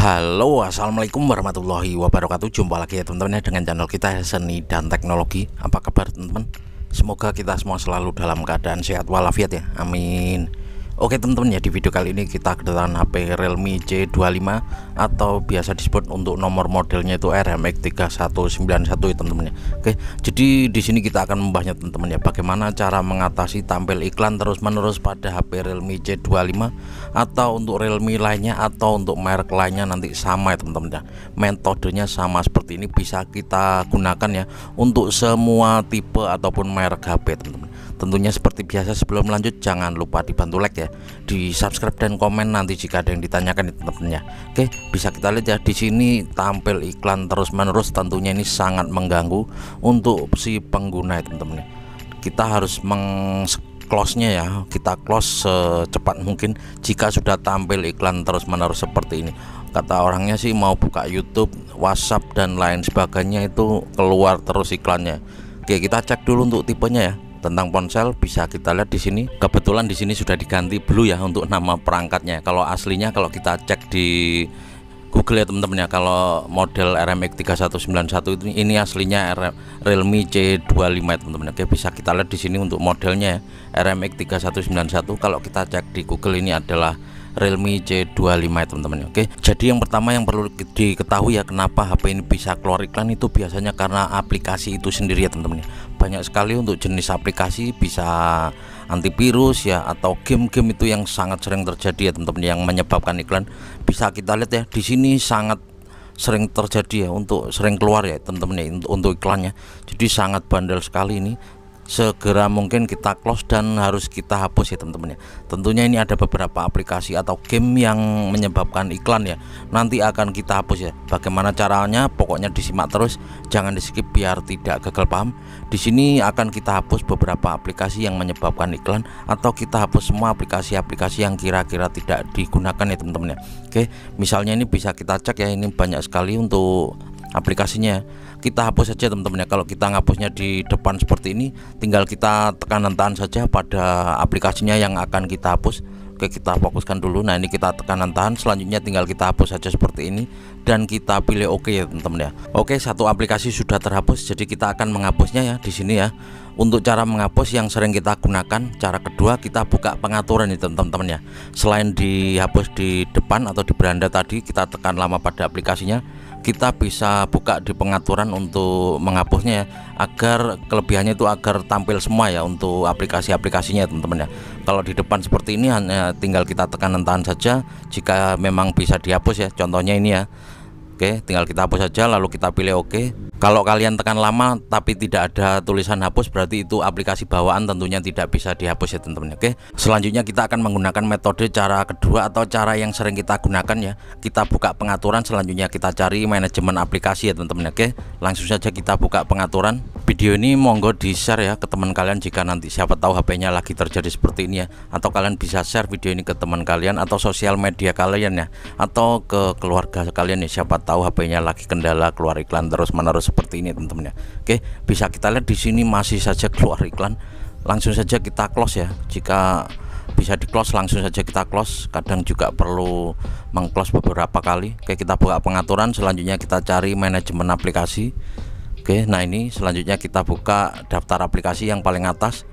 Halo assalamualaikum warahmatullahi wabarakatuh. Jumpa lagi ya teman-teman ya dengan channel kita Seni dan Teknologi. Apa kabar teman-teman? Semoga kita semua selalu dalam keadaan sehat walafiat ya. Amin Oke teman-teman ya di video kali ini kita kedatangan HP Realme C25 atau biasa disebut untuk nomor modelnya itu RMX 3191 ya teman-teman ya. Oke, jadi di sini kita akan membahasnya teman-teman ya bagaimana cara mengatasi tampil iklan terus-menerus pada HP Realme C25 atau untuk Realme lainnya atau untuk merek lainnya nanti sama ya teman-teman ya. Metodenya sama seperti ini bisa kita gunakan ya untuk semua tipe ataupun merek HP teman-teman. Tentunya seperti biasa sebelum lanjut jangan lupa dibantu like ya, di subscribe dan komen nanti jika ada yang ditanyakan itu teman-teman Oke, bisa kita lihat ya di sini tampil iklan terus-menerus. Tentunya ini sangat mengganggu untuk si pengguna ya teman-teman Kita harus meng close nya ya. Kita close secepat mungkin jika sudah tampil iklan terus-menerus seperti ini. Kata orangnya sih mau buka YouTube, WhatsApp dan lain sebagainya itu keluar terus iklannya. Oke, kita cek dulu untuk tipenya ya tentang ponsel bisa kita lihat di sini. Kebetulan di sini sudah diganti blue ya untuk nama perangkatnya. Kalau aslinya kalau kita cek di Google ya teman-teman ya kalau model RMX 3191 itu ini aslinya Realme C25 ya teman-teman. Oke bisa kita lihat di sini untuk modelnya ya, RMX 3191 kalau kita cek di Google ini adalah Realme C25 ya teman-teman Oke jadi yang pertama yang perlu diketahui ya kenapa HP ini bisa keluar iklan itu biasanya karena aplikasi itu sendiri ya teman-teman banyak sekali untuk jenis aplikasi bisa antivirus ya atau game-game itu yang sangat sering terjadi ya teman-teman yang menyebabkan iklan. Bisa kita lihat ya di sini sangat sering terjadi ya untuk sering keluar ya teman-teman ya untuk, untuk iklannya. Jadi sangat bandel sekali ini segera mungkin kita close dan harus kita hapus ya teman-teman ya. Tentunya ini ada beberapa aplikasi atau game yang menyebabkan iklan ya. Nanti akan kita hapus ya. Bagaimana caranya? Pokoknya disimak terus jangan di skip biar tidak gagal paham. Di sini akan kita hapus beberapa aplikasi yang menyebabkan iklan atau kita hapus semua aplikasi-aplikasi yang kira-kira tidak digunakan ya teman-teman ya. Oke misalnya ini bisa kita cek ya. Ini banyak sekali untuk aplikasinya. Kita hapus saja teman-teman ya. Kalau kita ngapusnya di depan seperti ini tinggal kita tekan tahan saja pada aplikasinya yang akan kita hapus. Oke kita fokuskan dulu. Nah ini kita tekanan tahan selanjutnya tinggal kita hapus saja seperti ini Dan kita pilih oke ya teman-teman ya. Oke satu aplikasi sudah terhapus Jadi kita akan menghapusnya ya di sini ya. Untuk cara menghapus yang sering kita gunakan Cara kedua kita buka pengaturan nih teman-teman ya. Selain dihapus di depan atau di beranda tadi Kita tekan lama pada aplikasinya kita bisa buka di pengaturan untuk menghapusnya ya agar kelebihannya itu agar tampil semua ya untuk aplikasi-aplikasinya teman-teman ya. Kalau di depan seperti ini hanya tinggal kita tekan tahan saja. Jika memang bisa dihapus ya contohnya ini ya Oke tinggal kita hapus saja lalu kita pilih oke. Kalau kalian tekan lama tapi tidak ada tulisan hapus berarti itu aplikasi bawaan tentunya tidak bisa dihapus ya teman-teman oke? Selanjutnya kita akan menggunakan metode cara kedua atau cara yang sering kita gunakan ya. Kita buka pengaturan selanjutnya kita cari manajemen aplikasi ya teman-teman oke? Langsung saja kita buka pengaturan. Video ini monggo di share ya ke teman kalian jika nanti siapa tahu HP-nya lagi terjadi seperti ini ya. Atau kalian bisa share video ini ke teman kalian atau sosial media kalian ya. Atau ke keluarga kalian ya siapa tahu HP-nya lagi kendala keluar iklan terus menerus seperti ini teman-teman ya Oke bisa kita lihat di sini masih saja keluar iklan. Langsung saja kita close ya. Jika bisa di close langsung saja kita close. Kadang juga perlu mengclose beberapa kali. Oke kita buka pengaturan. Selanjutnya kita cari manajemen aplikasi. Oke nah ini selanjutnya kita buka daftar aplikasi yang paling atas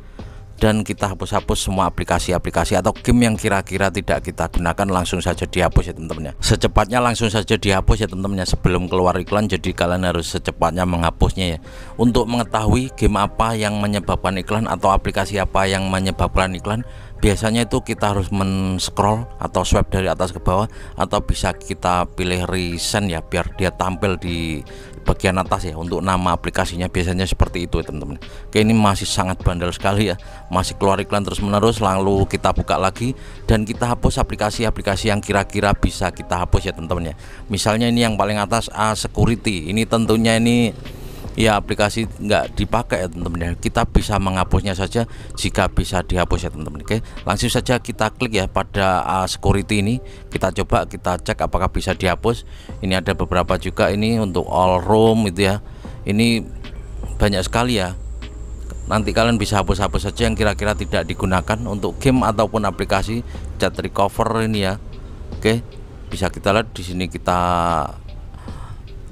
dan kita hapus-hapus semua aplikasi-aplikasi atau game yang kira-kira tidak kita gunakan langsung saja dihapus ya teman-teman ya secepatnya langsung saja dihapus ya teman-teman ya sebelum keluar iklan jadi kalian harus secepatnya menghapusnya ya. Untuk mengetahui game apa yang menyebabkan iklan atau aplikasi apa yang menyebabkan iklan biasanya itu kita harus men-scroll atau swipe dari atas ke bawah atau bisa kita pilih recent ya biar dia tampil di bagian atas ya untuk nama aplikasinya. Biasanya seperti itu teman-teman. Oke ini masih sangat bandel sekali ya. Masih keluar iklan terus menerus lalu kita buka lagi dan kita hapus aplikasi-aplikasi yang kira-kira bisa kita hapus ya teman-teman ya. Misalnya ini yang paling atas A security. Ini tentunya ini ya aplikasi nggak dipakai ya teman-teman ya. Kita bisa menghapusnya saja. Jika bisa dihapus ya teman-teman. Oke langsung saja kita klik ya. Pada uh, security ini kita coba kita cek apakah bisa dihapus. Ini ada beberapa juga. Ini untuk all room itu ya. Ini banyak sekali ya. Nanti kalian bisa hapus-hapus saja yang kira-kira tidak digunakan untuk game ataupun aplikasi chat recover ini ya. Oke bisa kita lihat. Di sini kita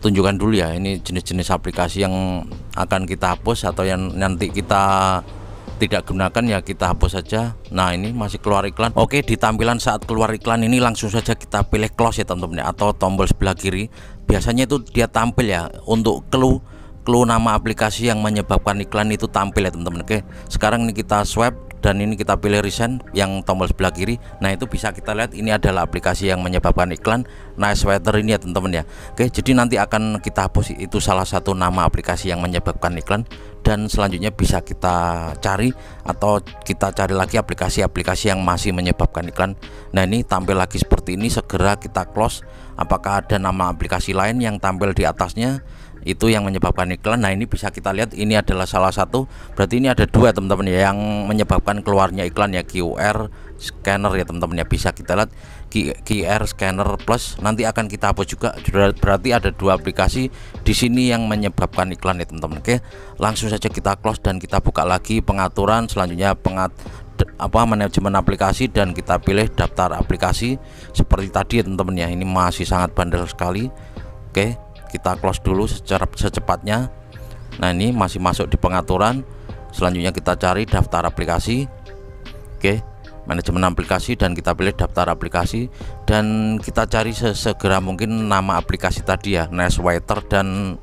tunjukkan dulu ya ini jenis-jenis aplikasi yang akan kita hapus atau yang nanti kita tidak gunakan ya kita hapus saja. Nah ini masih keluar iklan. Oke di tampilan saat keluar iklan ini langsung saja kita pilih close ya teman-teman ya, atau tombol sebelah kiri. Biasanya itu dia tampil ya untuk clue clue nama aplikasi yang menyebabkan iklan itu tampil ya teman-teman. Oke sekarang ini kita swipe dan ini kita pilih recent yang tombol sebelah kiri. Nah itu bisa kita lihat ini adalah aplikasi yang menyebabkan iklan. Nice weather ini ya teman-teman ya. Oke jadi nanti akan kita hapus itu salah satu nama aplikasi yang menyebabkan iklan. Dan selanjutnya bisa kita cari atau kita cari lagi aplikasi-aplikasi yang masih menyebabkan iklan. Nah ini tampil lagi seperti ini. Segera kita close. Apakah ada nama aplikasi lain yang tampil di atasnya itu yang menyebabkan iklan. Nah ini bisa kita lihat ini adalah salah satu berarti ini ada dua teman-teman ya yang menyebabkan keluarnya iklan ya QR scanner ya teman-teman ya. Bisa kita lihat QR scanner plus nanti akan kita hapus juga. Berarti ada dua aplikasi di sini yang menyebabkan iklan ya teman-teman oke? Langsung saja kita close dan kita buka lagi pengaturan selanjutnya pengat apa manajemen aplikasi dan kita pilih daftar aplikasi. Seperti tadi ya teman-teman ya ini masih sangat bandel sekali oke kita close dulu secara secepatnya. Nah ini masih masuk di pengaturan. Selanjutnya kita cari daftar aplikasi. Oke manajemen aplikasi dan kita pilih daftar aplikasi. Dan kita cari sesegera mungkin nama aplikasi tadi ya Nice Waiter dan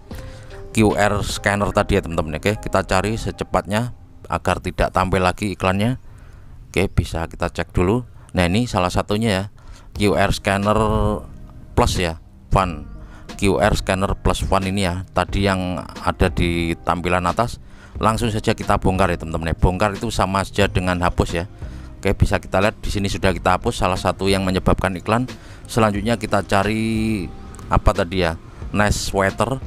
QR scanner tadi ya teman-teman. Oke kita cari secepatnya agar tidak tampil lagi iklannya. Oke bisa kita cek dulu. Nah ini salah satunya ya QR scanner plus ya fun QR scanner plus one ini ya tadi yang ada di tampilan atas langsung saja kita bongkar ya teman-teman ya. Bongkar itu sama saja dengan hapus ya. Oke bisa kita lihat di sini sudah kita hapus salah satu yang menyebabkan iklan. Selanjutnya kita cari apa tadi ya nice sweater.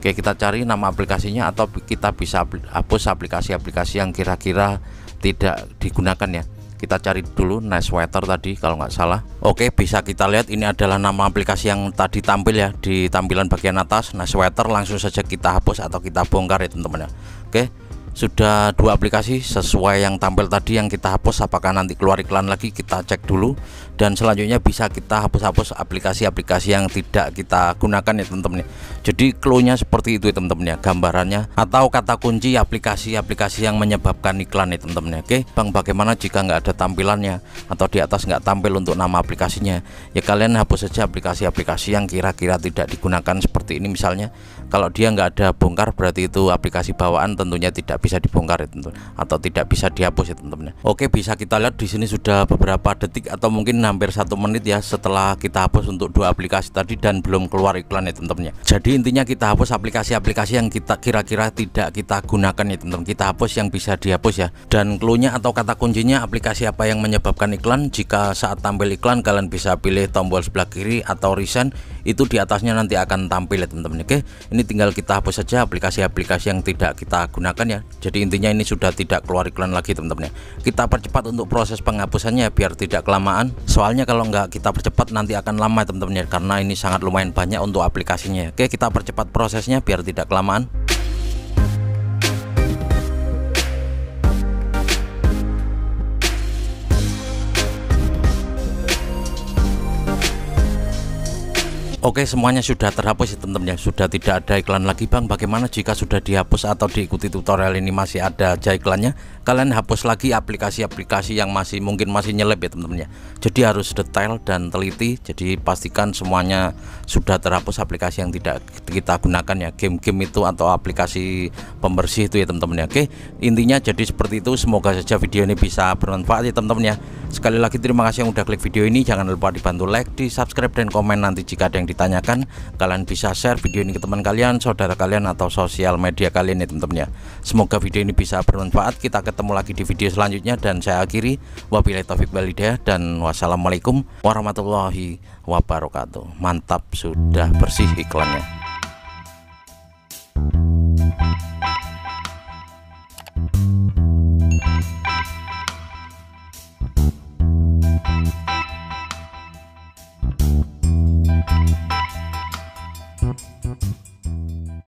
Oke kita cari nama aplikasinya atau kita bisa hapus aplikasi-aplikasi yang kira-kira tidak digunakan ya kita cari dulu nice sweater tadi kalau nggak salah. Oke bisa kita lihat. Ini adalah nama aplikasi yang tadi tampil ya di tampilan bagian atas. Nice sweater langsung saja kita hapus atau kita bongkar ya teman-teman ya. Oke sudah dua aplikasi sesuai yang tampil tadi yang kita hapus. Apakah nanti keluar iklan lagi kita cek dulu. Dan selanjutnya bisa kita hapus-hapus aplikasi-aplikasi yang tidak kita gunakan ya teman-teman ya. Jadi clue-nya seperti itu ya teman-teman ya gambarannya. Atau kata kunci aplikasi-aplikasi yang menyebabkan iklan ya teman-teman ya. Oke Bang bagaimana jika nggak ada tampilannya? Atau di atas nggak tampil untuk nama aplikasinya? Ya kalian hapus saja aplikasi-aplikasi yang kira-kira tidak digunakan seperti ini misalnya. Kalau dia nggak ada bongkar berarti itu aplikasi bawaan tentunya tidak bisa dibongkar ya tentu atau tidak bisa dihapus ya teman-teman. Oke bisa kita lihat di sini sudah beberapa detik atau mungkin hampir satu menit ya setelah kita hapus untuk dua aplikasi tadi dan belum keluar iklan ya teman-teman jadi intinya kita hapus aplikasi-aplikasi yang kita kira-kira tidak kita gunakan ya teman-teman. Kita hapus yang bisa dihapus ya. Dan clue atau kata kuncinya aplikasi apa yang menyebabkan iklan. Jika saat tampil iklan kalian bisa pilih tombol sebelah kiri atau recent itu di atasnya nanti akan tampil ya teman-teman oke? Ini tinggal kita hapus saja aplikasi-aplikasi yang tidak kita gunakan ya jadi intinya ini sudah tidak keluar iklan lagi teman-teman ya. Kita percepat untuk proses penghapusannya biar tidak kelamaan. Soalnya kalau nggak kita percepat nanti akan lama teman-teman ya. Karena ini sangat lumayan banyak untuk aplikasinya. Oke kita percepat prosesnya biar tidak kelamaan Oke semuanya sudah terhapus ya teman-teman. Ya sudah tidak ada iklan lagi. Bang bagaimana jika sudah dihapus atau diikuti tutorial ini? Masih ada aja iklannya? Kalian hapus lagi aplikasi-aplikasi yang masih mungkin masih nyelip ya teman-teman ya. Jadi harus detail dan teliti. Jadi pastikan semuanya sudah terhapus aplikasi yang tidak kita gunakan ya. Game-game itu atau aplikasi pembersih itu ya teman-teman ya. Oke intinya jadi seperti itu. Semoga saja video ini bisa bermanfaat ya teman-teman ya. Sekali lagi terima kasih yang udah klik video ini. Jangan lupa dibantu like di subscribe dan komen nanti jika ada yang ditanyakan kalian bisa share video ini ke teman kalian saudara kalian atau sosial media kalian ya teman-teman ya. Semoga video ini bisa bermanfaat. Kita ketemu lagi di video selanjutnya dan saya akhiri. Wabillahi taufik walhidayah dan wassalamualaikum warahmatullahi wabarakatuh. Mantap sudah bersih iklannya